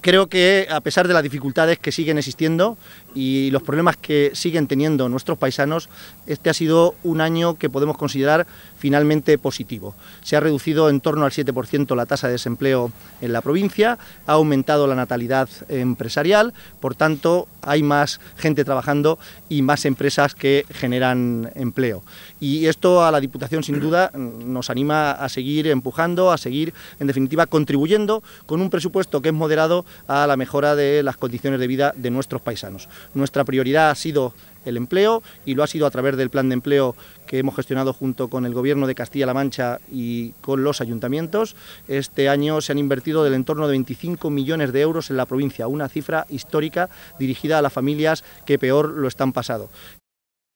Creo que a pesar de las dificultades que siguen existiendo y los problemas que siguen teniendo nuestros paisanos, este ha sido un año que podemos considerar finalmente positivo. Se ha reducido en torno al 7% la tasa de desempleo en la provincia, ha aumentado la natalidad empresarial, por tanto hay más gente trabajando y más empresas que generan empleo. Y esto a la Diputación sin duda nos anima a seguir empujando, a seguir en definitiva contribuyendo con un presupuesto que es moderado a la mejora de las condiciones de vida de nuestros paisanos. Nuestra prioridad ha sido el empleo y lo ha sido a través del plan de empleo que hemos gestionado junto con el Gobierno de Castilla-La Mancha y con los ayuntamientos. Este año se han invertido del entorno de 25 millones de euros en la provincia, una cifra histórica dirigida a las familias que peor lo están pasando.